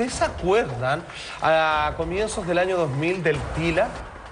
¿ustedes se acuerdan a comienzos del año 2000 del Tila?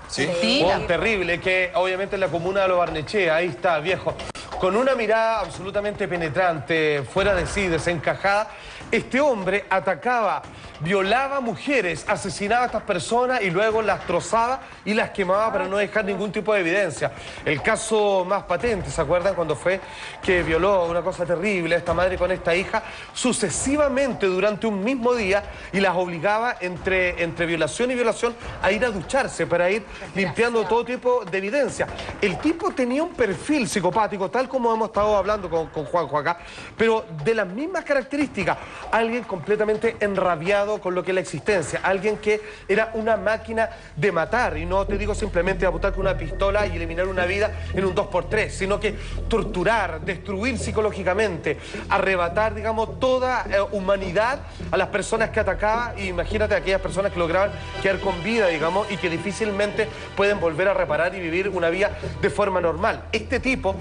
Sí. Oh, terrible, que obviamente en la comuna de Lo Barnechea, ahí está, viejo. Con una mirada absolutamente penetrante, fuera de sí, desencajada, este hombre atacaba, violaba mujeres, asesinaba a estas personas y luego las trozaba y las quemaba para no dejar ningún tipo de evidencia. El caso más patente, ¿se acuerdan cuando fue que violó una cosa terrible a esta madre con esta hija sucesivamente durante un mismo día y las obligaba entre, entre violación y violación a ir a ducharse para ir limpiando todo tipo de evidencia. El tipo tenía un perfil psicopático, tal como hemos estado hablando con, con Juanjo acá, pero de las mismas características. Alguien completamente enrabiado con lo que es la existencia, alguien que era una máquina de matar, y no te digo simplemente apuntar con una pistola y eliminar una vida en un 2x3, sino que torturar, destruir psicológicamente, arrebatar, digamos, toda eh, humanidad a las personas que atacaba, y imagínate a aquellas personas que lograban quedar con vida, digamos, y que difícilmente pueden volver a reparar y vivir una vida de forma normal. Este tipo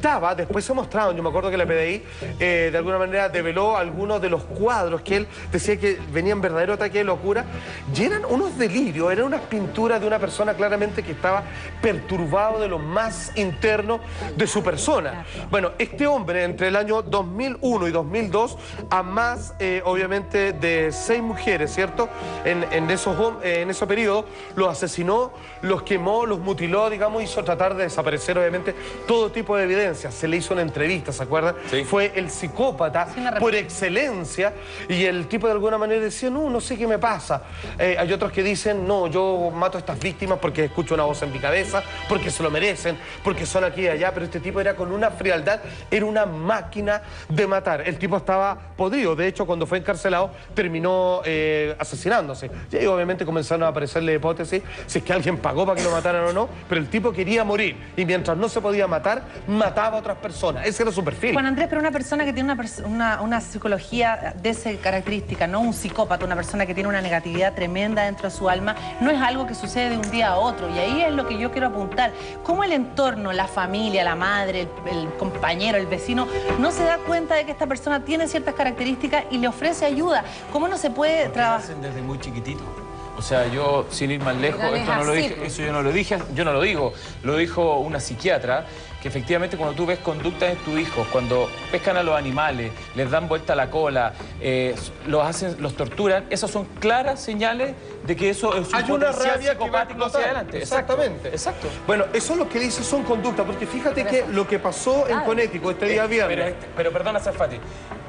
pintaba, después se mostraron, yo me acuerdo que la PDI eh, de alguna manera develó algunos de los cuadros que él decía que venían verdadero ataque de locura, y eran unos delirios, eran unas pinturas de una persona claramente que estaba perturbado de lo más interno de su persona. Bueno, este hombre entre el año 2001 y 2002 a más, eh, obviamente, de seis mujeres, ¿cierto? En, en esos, en ese periodo los asesinó, los quemó, los mutiló, digamos, hizo tratar de desaparecer, obviamente, todo tipo de evidencia. Se le hizo una entrevista, ¿se acuerdan? Sí. Fue el psicópata Sí, por excelencia y el tipo de alguna manera decía, no, no sé qué me pasa. Eh, hay otros que dicen, no, yo mato a estas víctimas porque escucho una voz en mi cabeza, porque se lo merecen, porque son aquí y allá, pero este tipo era con una frialdad, era una máquina de matar. El tipo estaba podrido, de hecho cuando fue encarcelado terminó eh, asesinándose. Y ahí obviamente comenzaron a aparecerle hipótesis si es que alguien pagó para que lo mataran o no, pero el tipo quería morir y mientras no se podía matar, mataba a otras personas. Ese era su perfil. Juan Andrés, pero una persona que tiene una, una, una psicología de esa característica, no un psicópata, una persona que tiene una negatividad tremenda dentro de su alma, no es algo que sucede de un día a otro. Y ahí es lo que yo quiero apuntar. ¿Cómo el entorno, la familia, la madre, el, el compañero, el vecino, no se da cuenta de que esta persona tiene ciertas características y le ofrece ayuda? ¿Cómo no se puede trabajar? desde muy chiquitito. O sea, yo, sin ir más lejos, Pero no esto es no lo así, dije, pues. eso yo no lo dije, yo no lo digo, lo dijo una psiquiatra, que efectivamente cuando tú ves conductas en tus hijos, cuando pescan a los animales, les dan vuelta a la cola, eh, los hacen, los torturan, esas son claras señales de que eso es un Hay una rabia psicopático hacia adelante. Exactamente. Exacto. Bueno, eso es lo que dice son conductas, porque fíjate que lo que pasó en Connecticut este día Pero, viernes. este- pero perdona, Zafati.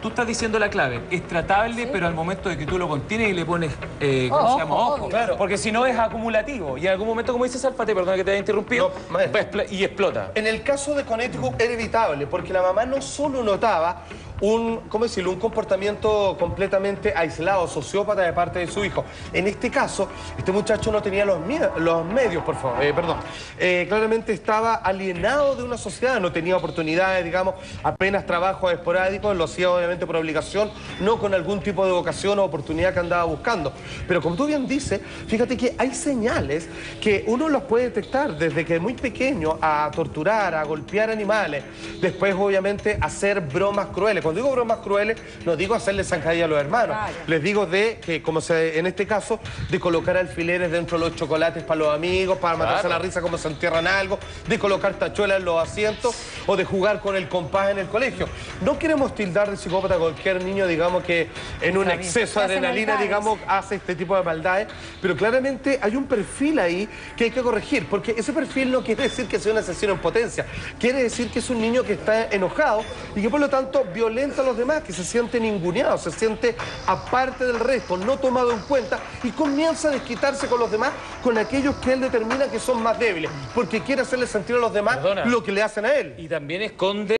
Tú estás diciendo la clave. Es tratable, pero al momento de que tú lo contienes y le pones, eh, ¿cómo Ojo, se llama? Ojo. Claro. Porque si no es acumulativo. Y en algún momento, como dice Zafati, perdona que te haya interrumpido, No, pues y explota. En el caso de Connecticut era evitable, porque la mamá no solo notaba un, ¿cómo decirlo? un comportamiento completamente aislado, sociópata de parte de su hijo. En este caso, este muchacho no tenía los medios, por favor, eh, perdón. Eh, claramente estaba alienado de una sociedad, no tenía oportunidades, digamos, apenas trabajos esporádicos, lo hacía obviamente por obligación, no con algún tipo de vocación o oportunidad que andaba buscando. Pero como tú bien dices, fíjate que hay señales que uno los puede detectar desde que es muy pequeño a torturar, a golpear animales, después obviamente hacer bromas crueles. Cuando digo bromas crueles, no digo hacerle zancadilla a los hermanos, les digo de que, como se, en este caso, de colocar alfileres dentro de los chocolates para los amigos, para matarse Claro. la risa como se entierran algo, de colocar tachuelas en los asientos o de jugar con el compás en el colegio. No queremos tildar de psicópata a cualquier niño, digamos, que en un exceso de adrenalina, digamos, hace este tipo de maldades, pero claramente hay un perfil ahí que hay que corregir, porque ese perfil no quiere decir que sea un asesino en potencia, quiere decir que es un niño que está enojado y que por lo tanto violenta a los demás, que se siente ninguneado, se siente aparte del resto, no tomado en cuenta y comienza a desquitarse con los demás, con aquellos que él determina que son más débiles, porque quiere hacerle sentir a los demás Perdona. lo que le hacen a él. Y también esconde